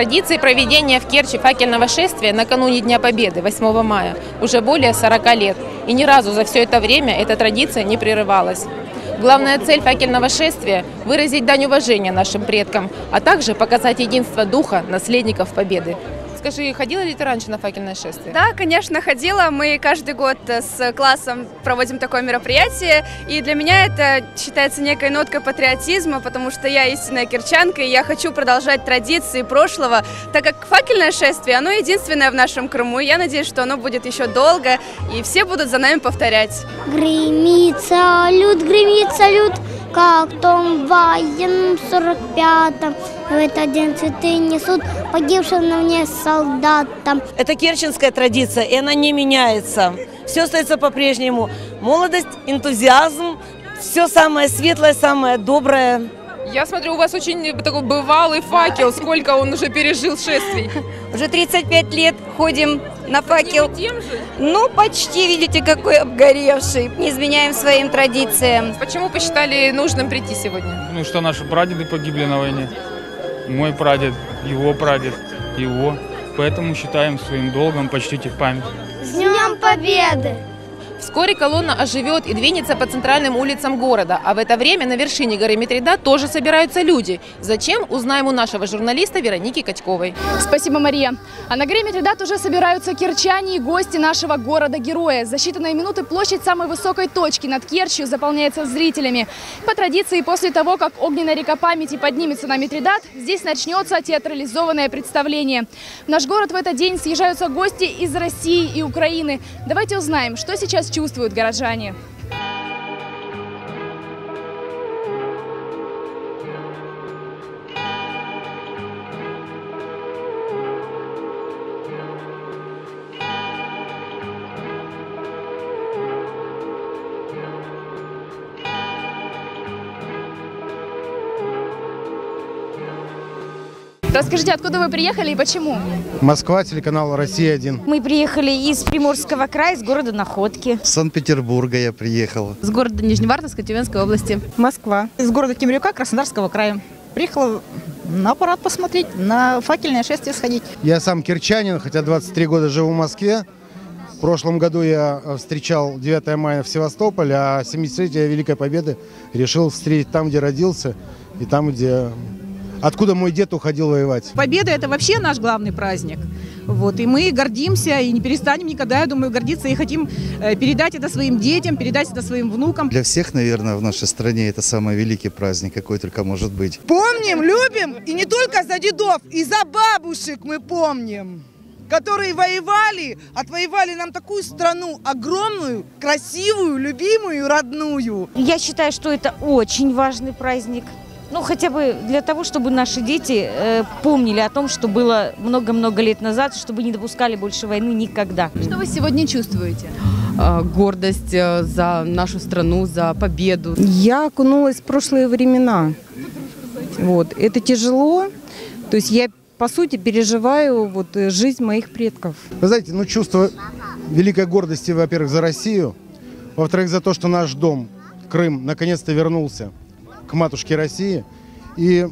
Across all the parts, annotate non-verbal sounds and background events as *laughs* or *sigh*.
Традиции проведения в Керчи факельного шествия накануне Дня Победы 8 мая уже более 40 лет. И ни разу за все это время эта традиция не прерывалась. Главная цель факельного шествия – выразить дань уважения нашим предкам, а также показать единство духа наследников Победы. Скажи, ходила ли ты раньше на факельное шествие? Да, конечно, ходила. Мы каждый год с классом проводим такое мероприятие. И для меня это считается некой ноткой патриотизма, потому что я истинная кирчанка, и я хочу продолжать традиции прошлого, так как факельное шествие, оно единственное в нашем Крыму. И я надеюсь, что оно будет еще долго, и все будут за нами повторять. Гремит салют, гремит салют, как в том военном 45-м. В этот день цветы несут погибшим на мне солдатам. Это керченская традиция, и она не меняется. Все остается по-прежнему. Молодость, энтузиазм, все самое светлое, самое доброе. Я смотрю, у вас очень такой бывалый факел. Сколько он уже пережил шествий? Уже 35 лет ходим на факел. Тем же? Ну, почти, видите, какой обгоревший. Не изменяем своим традициям. Почему посчитали нужным прийти сегодня? Ну что, наши прадеды погибли на войне. Мой прадед, его прадед, его. Поэтому считаем своим долгом почтить их память. С Днем Победы! Вскоре колонна оживет и двинется по центральным улицам города. А в это время на вершине горы Митрида тоже собираются люди. Зачем, узнаем у нашего журналиста Вероники Качковой. Спасибо, Мария. А на горе Митридат уже собираются кирчане и гости нашего города-героя. За считанные минуты площадь самой высокой точки над Керчью заполняется зрителями. По традиции, после того, как огненная река памяти поднимется на Митридат, здесь начнется театрализованное представление. В наш город в этот день съезжаются гости из России и Украины. Давайте узнаем, что сейчас чувствуют горожане. Расскажите, откуда вы приехали и почему? Москва, телеканал «Россия-1». Мы приехали из Приморского края, из города Находки. С Санкт-Петербурга я приехала. С города Нижневартовска Тюменской области. Москва. Из города Темрюка, Краснодарского края. Приехала на парад посмотреть, на факельное шествие сходить. Я сам кирчанин, хотя 23 года живу в Москве. В прошлом году я э, встречал 9 мая в Севастополе, а 70-летие Великой Победы решил встретить там, где родился, и там, где... Откуда мой дед уходил воевать. Победа – это вообще наш главный праздник. Вот, и мы гордимся и не перестанем никогда, я думаю, гордиться и хотим э, передать это своим детям, передать это своим внукам. Для всех, наверное, в нашей стране это самый великий праздник, какой только может быть. Помним, любим, и не только за дедов, и за бабушек мы помним которые воевали, отвоевали нам такую страну огромную, красивую, любимую, родную. Я считаю, что это очень важный праздник. Ну, хотя бы для того, чтобы наши дети э, помнили о том, что было много-много лет назад, чтобы не допускали больше войны никогда. Что вы сегодня чувствуете? Гордость э, за нашу страну, за победу. Я окунулась в прошлые времена. Вот. Это тяжело. То есть я, по сути, переживаю вот, э, жизнь моих предков. Вы знаете, ну чувство великой гордости, во-первых, за Россию, во-вторых, за то, что наш дом, Крым, наконец-то вернулся к матушке России, и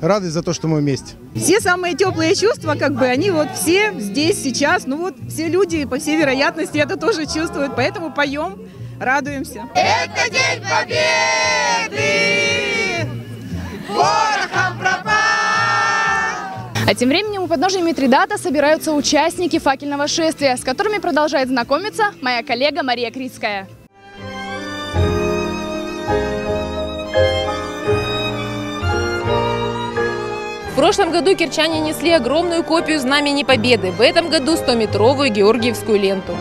радость за то, что мы вместе. Все самые теплые чувства, как бы, они вот все здесь, сейчас. Ну вот все люди, по всей вероятности, это тоже чувствуют. Поэтому поем, радуемся. Это День Победы! Порохом пропал! А тем временем у подножия Митридата собираются участники факельного шествия, с которыми продолжает знакомиться моя коллега Мария Крицкая. В прошлом году кирчане несли огромную копию Знамени Победы, в этом году 100-метровую Георгиевскую ленту.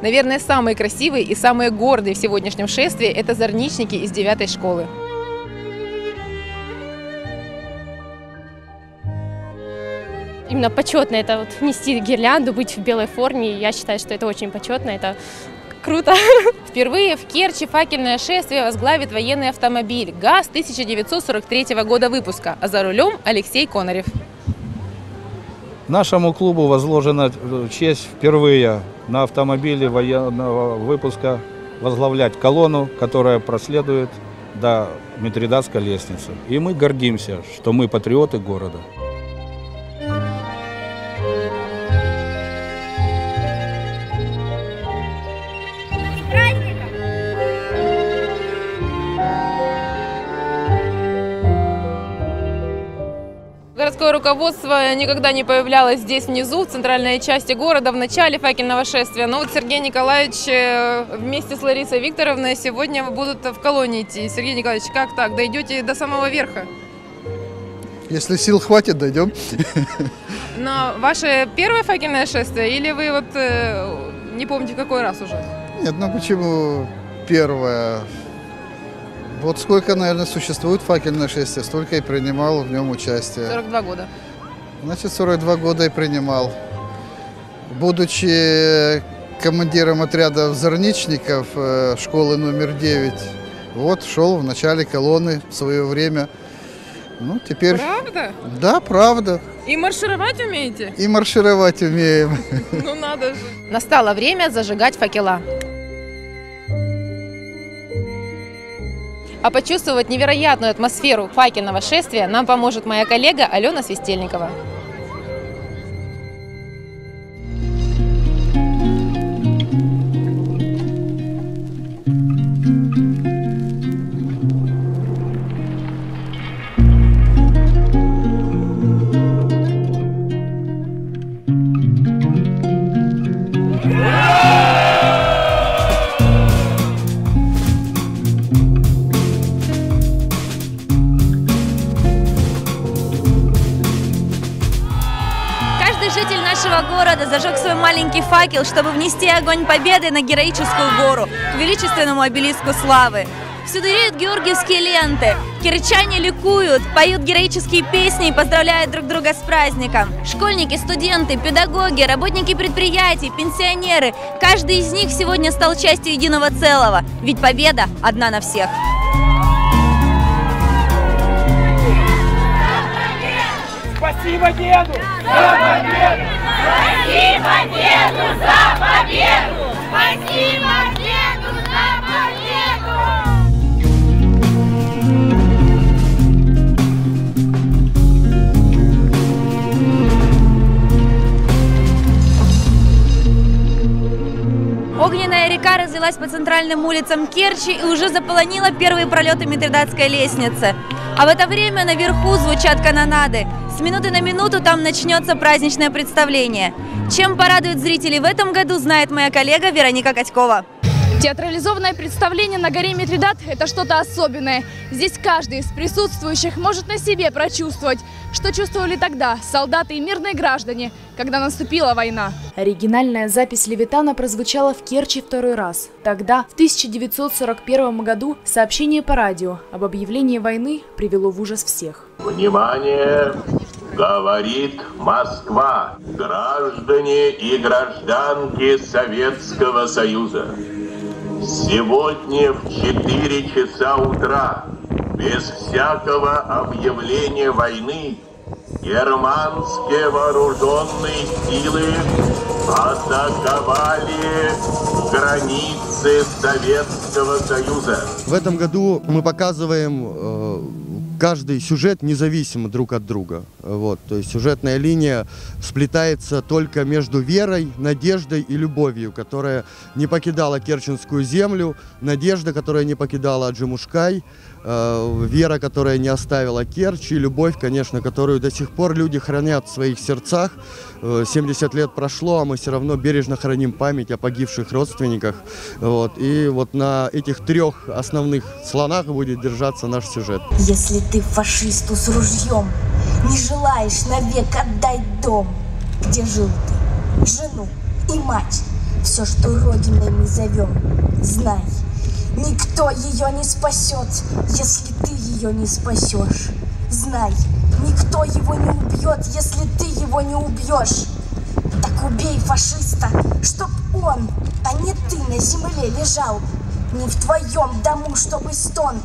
Наверное, самые красивые и самые гордые в сегодняшнем шествии – это зорничники из девятой школы. Именно почетно это вот нести гирлянду, быть в белой форме. Я считаю, что это очень почетно, это круто. *laughs* Впервые в Керчи факельное шествие возглавит военный автомобиль ГАЗ 1943 года выпуска, а за рулем Алексей Конорев. Нашему клубу возложена э, честь впервые на автомобиле военного выпуска возглавлять колонну, которая проследует до Митридатской лестницы. И мы гордимся, что мы патриоты города. Руководство никогда не появлялось здесь внизу, в центральной части города, в начале факельного шествия. Но вот Сергей Николаевич э, вместе с Ларисой Викторовной сегодня будут в колонии идти. Сергей Николаевич, как так? Дойдете до самого верха? Если сил хватит, дойдем. *laughs* Но ваше первое факельное шествие или вы вот э, не помните какой раз уже? Нет, ну почему первое? Вот сколько, наверное, существует факельное шествие, столько и принимал в нем участие. 42 года. Значит, 42 года и принимал. Будучи командиром отряда взорничников э, школы номер 9, вот шел в начале колонны в свое время. Ну, теперь... Правда? Да, правда. И маршировать умеете? И маршировать умеем. Ну надо же. Настало время зажигать факела. А почувствовать невероятную атмосферу факельного шествия нам поможет моя коллега Алена Свистельникова. Житель нашего города зажег свой маленький факел, чтобы внести огонь победы на героическую гору, к величественному обелиску славы. Всюду реют георгиевские ленты. Кирчане ликуют, поют героические песни и поздравляют друг друга с праздником. Школьники, студенты, педагоги, работники предприятий, пенсионеры. Каждый из них сегодня стал частью единого целого. Ведь победа одна на всех. Спасибо деду! За победу! Спасибо деду за победу! Спасибо деду за победу! Огненная река разлилась по центральным улицам Керчи и уже заполонила первые пролеты Митридатской лестницы. А в это время наверху звучат канонады. С минуты на минуту там начнется праздничное представление. Чем порадует зрителей в этом году, знает моя коллега Вероника Катькова. Театрализованное представление на горе Митридат – это что-то особенное. Здесь каждый из присутствующих может на себе прочувствовать, что чувствовали тогда солдаты и мирные граждане, когда наступила война. Оригинальная запись Левитана прозвучала в Керчи второй раз. Тогда, в 1941 году, сообщение по радио об объявлении войны привело в ужас всех. Внимание! Говорит Москва, граждане и гражданки Советского Союза. Сегодня в 4 часа утра, без всякого объявления войны, германские вооруженные силы атаковали границы Советского Союза. В этом году мы показываем э, каждый сюжет независимо друг от друга. Вот, то есть сюжетная линия сплетается только между верой, надеждой и любовью, которая не покидала Керченскую землю, надежда, которая не покидала Аджимушкай, э, вера, которая не оставила Керчь, и любовь, конечно, которую до сих пор люди хранят в своих сердцах. Э, 70 лет прошло, а мы все равно бережно храним память о погибших родственниках. Вот, и вот на этих трех основных слонах будет держаться наш сюжет. Если ты фашисту с ружьем не желаешь навек отдать дом, где жил ты, жену и мать, все, что родиной мы зовем, знай, никто ее не спасет, если ты ее не спасешь. Знай, никто его не убьет, если ты его не убьешь. Так убей фашиста, чтоб он, а не ты на земле лежал. Не в твоем дому, чтобы стон,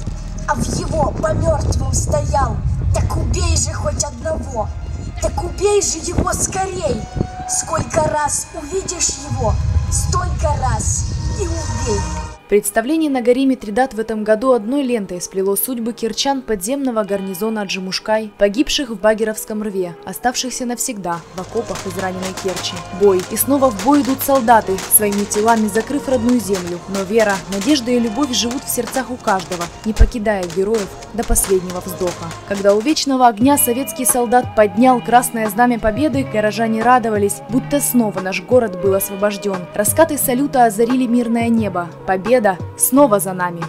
а в его по мертвым стоял. Так убей же хоть одного, Так убей же его скорей! Сколько раз увидишь его, столько раз и убей! Представление на горе Митридат в этом году одной лентой сплело судьбы кирчан подземного гарнизона Джимушкай, погибших в Багеровском рве, оставшихся навсегда в окопах израненной Керчи. Бой. И снова в бой идут солдаты, своими телами закрыв родную землю. Но вера, надежда и любовь живут в сердцах у каждого, не покидая героев до последнего вздоха. Когда у вечного огня советский солдат поднял красное знамя победы, горожане радовались, будто снова наш город был освобожден. Раскаты салюта озарили мирное небо. Победа снова за нами.